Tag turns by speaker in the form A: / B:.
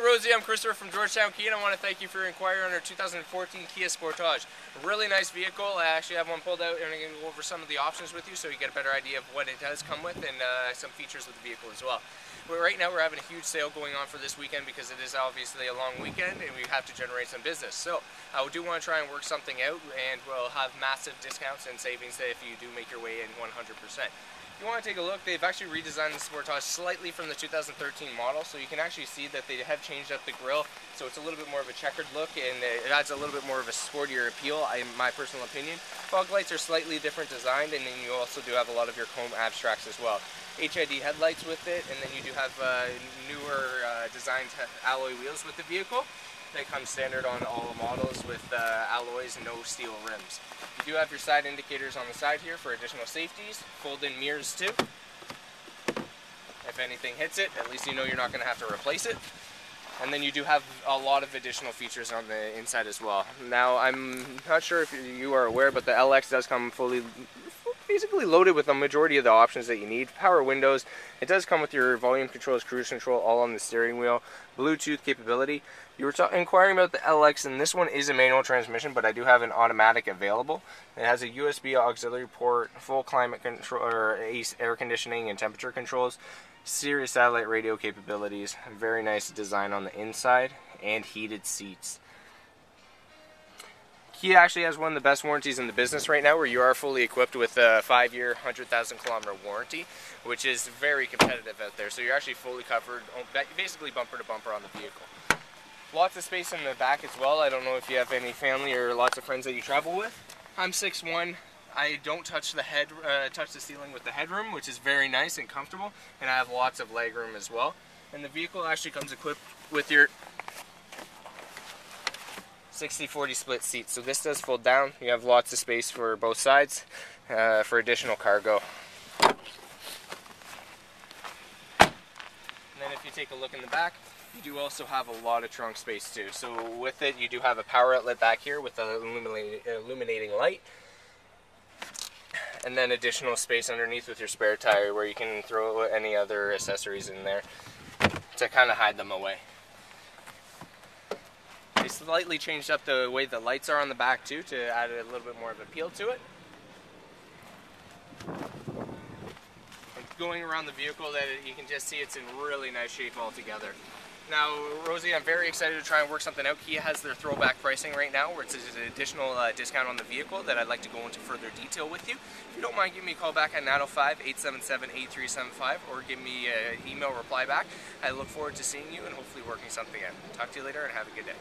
A: Rosie, I'm Christopher from Georgetown Kia and I want to thank you for your inquiry on our 2014 Kia Sportage. Really nice vehicle. I actually have one pulled out and I'm going to go over some of the options with you so you get a better idea of what it does come with and uh, some features of the vehicle as well. But right now we're having a huge sale going on for this weekend because it is obviously a long weekend and we have to generate some business. So I do want to try and work something out and we'll have massive discounts and savings if you do make your way in 100% you want to take a look, they've actually redesigned the Sportage slightly from the 2013 model, so you can actually see that they have changed up the grill, so it's a little bit more of a checkered look, and it adds a little bit more of a sportier appeal, in my personal opinion. Fog lights are slightly different designed, and then you also do have a lot of your chrome abstracts as well. HID headlights with it, and then you do have uh, newer uh, designed alloy wheels with the vehicle. They come standard on all models with uh, alloys no steel rims. You do have your side indicators on the side here for additional safeties. Fold-in mirrors too. If anything hits it, at least you know you're not going to have to replace it. And then you do have a lot of additional features on the inside as well. Now, I'm not sure if you are aware, but the LX does come fully basically loaded with a majority of the options that you need. Power windows, it does come with your volume controls, cruise control, all on the steering wheel. Bluetooth capability. You were inquiring about the LX, and this one is a manual transmission, but I do have an automatic available. It has a USB auxiliary port, full climate control, or air conditioning and temperature controls, Sirius satellite radio capabilities, very nice design on the inside, and heated seats. Kia actually has one of the best warranties in the business right now where you are fully equipped with a 5-year, 100,000 kilometer warranty, which is very competitive out there. So you're actually fully covered, oh, basically bumper to bumper on the vehicle. Lots of space in the back as well. I don't know if you have any family or lots of friends that you travel with. I'm 6'1". I don't touch the head, uh, touch the ceiling with the headroom, which is very nice and comfortable, and I have lots of leg room as well. And the vehicle actually comes equipped with your 60-40 split seats. So this does fold down. You have lots of space for both sides uh, for additional cargo. And then if you take a look in the back, you do also have a lot of trunk space too. So with it, you do have a power outlet back here with an illuminating, illuminating light. And then additional space underneath with your spare tire where you can throw any other accessories in there to kind of hide them away slightly changed up the way the lights are on the back too to add a little bit more of appeal to it. going around the vehicle that you can just see it's in really nice shape altogether. Now, Rosie, I'm very excited to try and work something out. Kia has their throwback pricing right now, where it's an additional uh, discount on the vehicle that I'd like to go into further detail with you. If you don't mind, give me a call back at 905-877-8375 or give me an email reply back. I look forward to seeing you and hopefully working something out. Talk to you later and have a good day.